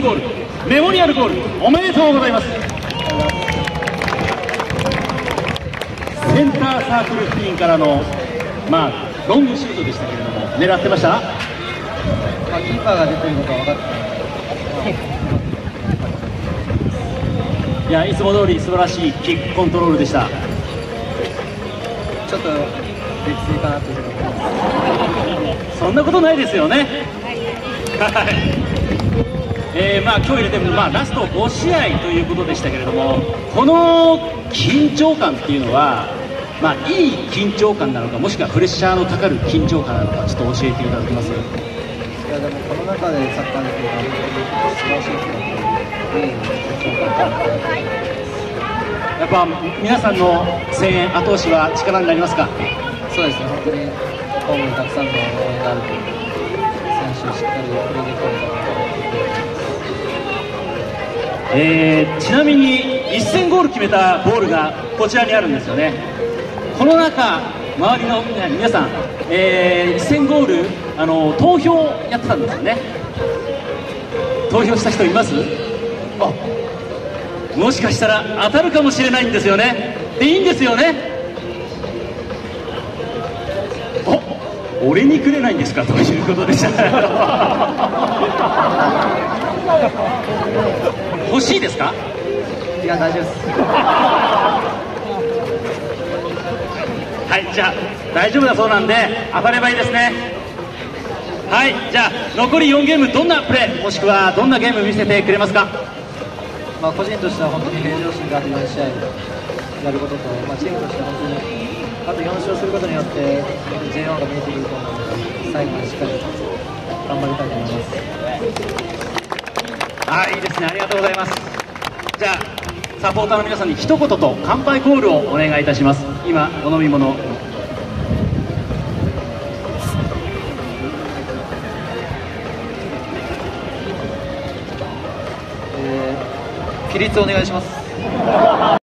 戦ゴールメモリアルゴールおめでとうございます。センターサークル付近からのまあロングシュートでしたけれども狙ってました？まあ、キーパーが出てることは分かってい。やいつも通り素晴らしいキックコントロールでした。ちょっと別性かなというそんなことないですよね。はいえーまあ、今日入れても、まあ、ラスト5試合ということでしたけれどもこの緊張感っていうのは、まあ、いい緊張感なのかもしくはプレッシャーのかかる緊張感なのかちょっと教えていただけます？いやでもこの中でサッカーできるのは本当に素晴らしいですねいい緊張感とやっぱ皆さんの声援後押しは力になりますか？そうですね。本当にホームにたくさんの応援があると選手しっかりプレーできるえーちなみに1000ゴール決めたゴールがこちらにあるんですよね。この中周りのね皆さん、えー1000ゴールあの投票やってたんですよね。投票した人います？あ。もしかしたら当たるかもしれないんですよね。でいいんですよね。お俺にくれないんですか？ということでした 欲しいですか？いや大丈夫ですはい、じゃあ大丈夫だそうなんで当たればいいですね。はい、じゃあ残り4ゲームどんなプレーもしくはどんなゲーム見せてくれますか？まあ、個人としては本当に平常心であと4試合やることと、まあ、チームとしては本当にあと4勝することによって J1 が見えてくると思うので最後までしっかり頑張りたいと思います。あい、いですね。ありがとうございます。じゃあサポーターの皆さんに一言と乾杯コールをお願いいたします。今お飲み物。えー、起立お願いします。